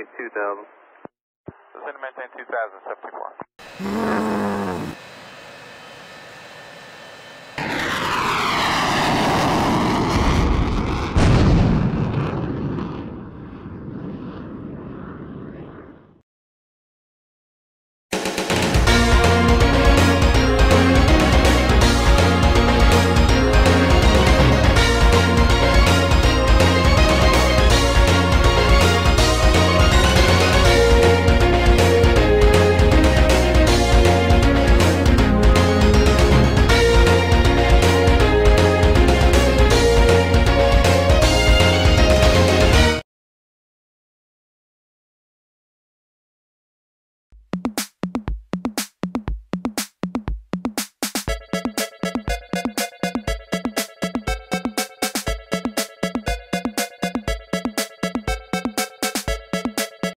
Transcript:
maintain 2000. Descend and maintain 2000, 74.